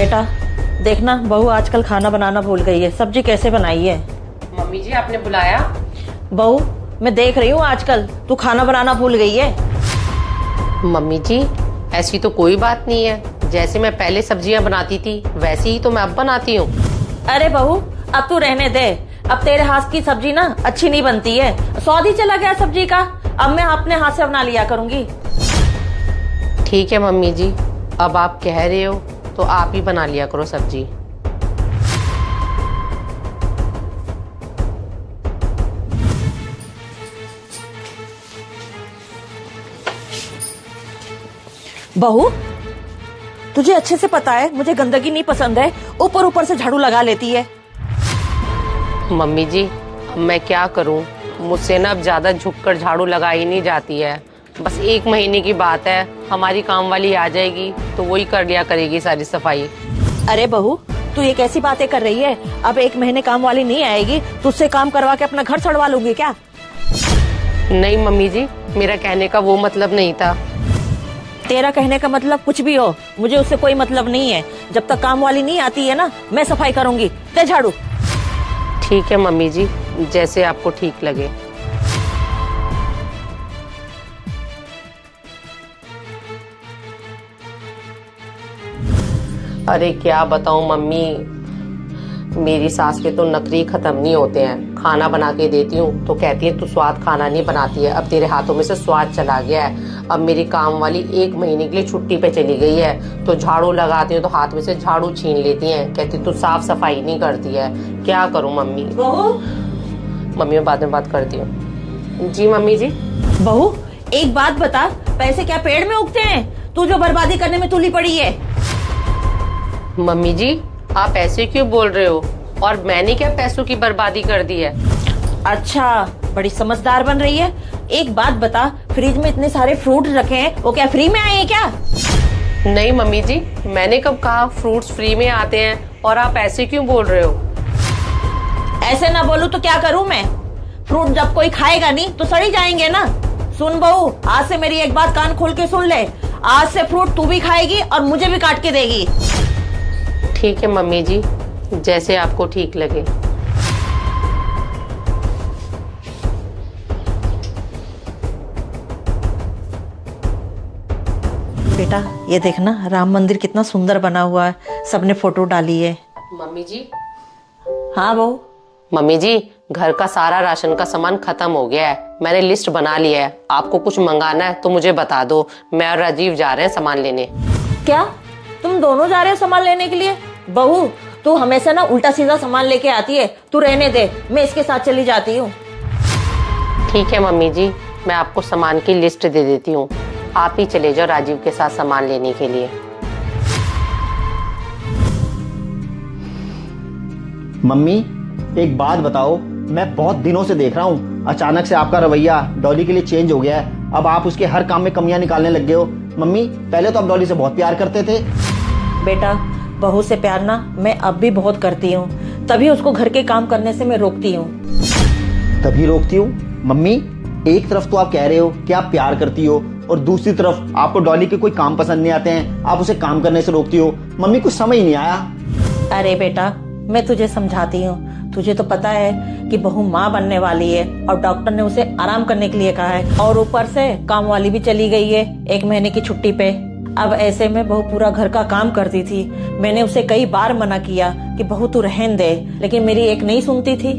बेटा देखना बहू आजकल खाना बनाना भूल गई है। सब्ज़ी कैसे बनाई है? मम्मी जी आपने बुलाया? बहू मैं देख रही हूँ आजकल तू खाना बनाना भूल गई है। मम्मी जी ऐसी तो कोई बात नहीं है। जैसे मैं पहले सब्ज़ियाँ बनाती थी वैसी ही तो मैं अब बनाती हूँ। अरे बहू अब तू रहने दे। अब तेरे हाथ की सब्ज़ी ना अच्छी नहीं बनती है। स्वाद ही चला गया सब्ज़ी का। अब मैं अपने हाथ से बना लिया करूँगी। ठीक है मम्मी जी अब आप कह रहे हो तो आप ही बना लिया करो सब्ज़ी। बहू तुझे अच्छे से पता है मुझे गंदगी नहीं पसंद है ऊपर ऊपर से झाड़ू लगा लेती है। मम्मी जी मैं क्या करूँ? मुझसे ना अब ज़्यादा झुककर झाड़ू लगाई नहीं जाती है। बस एक महीने की बात है। हमारी काम वाली आ जाएगी तो वही कर लिया करेगी सारी सफ़ाई। अरे बहू तू ये कैसी बातें कर रही है? अब एक महीने काम वाली नहीं आएगी तुझसे काम करवा के अपना घर सड़वा लूँगी क्या? नहीं मम्मी जी मेरा कहने का वो मतलब नहीं था। तेरा कहने का मतलब कुछ भी हो मुझे उससे कोई मतलब नहीं है। जब तक काम वाली नहीं आती है ना मैं सफ़ाई करूँगी। दे झाड़ू। ठीक है मम्मी जी जैसे आपको ठीक लगे। अरे क्या बताऊँ मम्मी? मेरी सास के तो नखरी खत्म नहीं होते हैं। खाना बना के देती हूँ तो कहती है तू स्वाद खाना नहीं बनाती है। अब तेरे हाथों में से स्वाद चला गया है। अब मेरी काम वाली एक महीने के लिए छुट्टी पे चली गई है। तो झाड़ू लगाती हूँ तो हाथ में से झाड़ू छीन लेती है। कहती तू साफ़ सफ़ाई नहीं करती है। क्या करूँ मम्मी? मम्मी मैं बाद में बात करती हूँ। जी मम्मी जी? बहू एक बात बता पैसे क्या पेड़ में उगते हैं? तू जो बर्बादी करने में तुली पड़ी है। मम्मी जी आप ऐसे क्यों बोल रहे हो? और मैंने क्या पैसों की बर्बादी कर दी है? अच्छा बड़ी समझदार बन रही है। एक बात बता फ्रिज में इतने सारे फ्रूट रखे हैं वो क्या फ्री में आए हैं क्या? नहीं मम्मी जी मैंने कब कहा फ्रूट्स फ्री में आते हैं और आप ऐसे क्यों बोल रहे हो? ऐसे ना बोलूँ तो क्या करूँ मैं? फ्रूट जब कोई खाएगा नहीं तो सड़ी जाएँगे ना। सुन बहू आज से मेरी एक बात कान खोल के सुन ले। आज से फ्रूट तू भी खाएगी और मुझे भी काट के देगी। ठीक है मम्मी जी जैसे आपको ठीक लगे। बेटा ये देखना राम मंदिर कितना सुंदर बना हुआ है। सबने फ़ोटो डाली है। मम्मी जी? हाँ बहू। मम्मी जी घर का सारा राशन का सामान खत्म हो गया है। मैंने लिस्ट बना लिया है। आपको कुछ मंगाना है तो मुझे बता दो। मैं और राजीव जा रहे हैं सामान लेने। क्या? तुम दोनों जा रहे हो सामान लेने के लिए? बहू तू हमेशा ना उल्टा सीधा सामान लेके आती है। तू रहने दे मैं इसके साथ चली जाती हूँ। ठीक है मम्मी जी मैं आपको सामान की लिस्ट दे देती हूँ। आप ही चले जाओ राजीव के साथ सामान लेने के लिए। मम्मी एक बात बताओ मैं बहुत दिनों से देख रहा हूँ। अचानक से आपका रवैया डॉली के लिए चेंज हो गया है। अब आप उसके हर काम में कमियाँ निकालने लग गए हो। मम्मी पहले तो आप डॉली से बहुत प्यार करते थे। बेटा बहू से प्यार ना मैं अब भी बहुत करती हूँ। तभी उसको घर के काम करने से मैं रोकती हूँ। तभी रोकती हूँ? मम्मी एक तरफ़ तो आप कह रहे हो कि आप प्यार करती हो और दूसरी तरफ़ आपको डॉली के कोई काम पसंद नहीं आते हैं आप उसे काम करने से रोकती हो। मम्मी कुछ समझ नहीं आया? अरे बेटा मैं तुझे समझाती हूँ। तुझे तो पता है कि बहू माँ बनने वाली है और डॉक्टर ने उसे आराम करने के लिए कहा है। और ऊपर से काम वाली भी चली गई है एक महीने की छुट्टी पे। अब ऐसे में बहू पूरा घर का काम करती थी। मैंने उसे कई बार मना किया कि बहू तू रहन दे, लेकिन मेरी एक नहीं सुनती थी।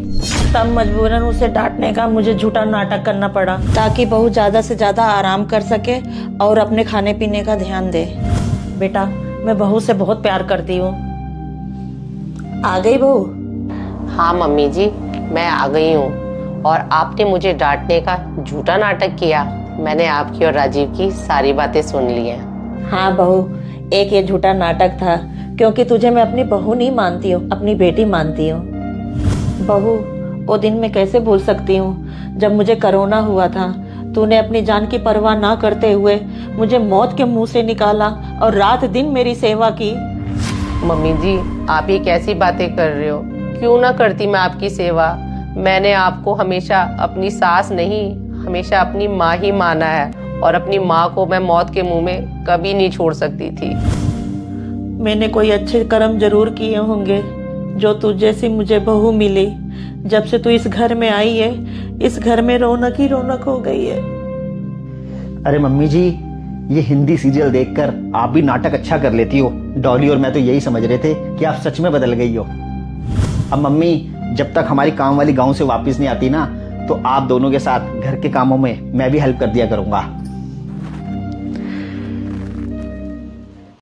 तब मजबूरन उसे डांटने का मुझे झूठा नाटक करना पड़ा, ताकि बहू ज़्यादा से ज़्यादा आराम कर सके और अपने खाने पीने का ध्यान दे। बेटा, मैं बहू से बहुत प्यार करती हूँ। आ गई बहू? हाँ मम्मी जी, मैं आ गई हूँ। और आपने मुझे डांटने का झूठा नाटक किया। मैंने आपकी और राजीव की सारी बातें सुन ली हैं। हाँ बहू, एक ये झूठा नाटक था, क्योंकि तुझे मैं अपनी बहू नहीं मानती हूँ, अपनी बेटी मानती हूँ। बहू, वो दिन मैं कैसे भूल सकती हूँ? जब मुझे कोरोना हुआ था, तूने अपनी जान की परवाह ना करते हुए मुझे मौत के मुँह से निकाला और रात दिन मेरी सेवा की। मम्मी जी, आप ये कैसी बातें कर रहे हो? क्यों ना करती मैं आपकी सेवा? मैंने आपको हमेशा अपनी सास नहीं, हमेशा अपनी माँ ही माना है। और अपनी माँ को मैं मौत के मुँह में कभी नहीं छोड़ सकती थी। मैंने कोई अच्छे कर्म ज़रूर किए होंगे जो तू जैसी मुझे बहू मिली। जब से तू इस घर में आई है इस घर में रौनक ही रौनक हो गई है। अरे मम्मी जी ये हिंदी सीरियल देखकर आप भी नाटक अच्छा कर लेती हो। डॉली और मैं तो यही समझ रहे थे कि आप सच में बदल गई हो। अब मम्मी जब तक हमारी काम वाली गाँव से वापस नहीं आती ना तो आप दोनों के साथ घर के कामों में मैं भी हेल्प कर दिया करूँगा।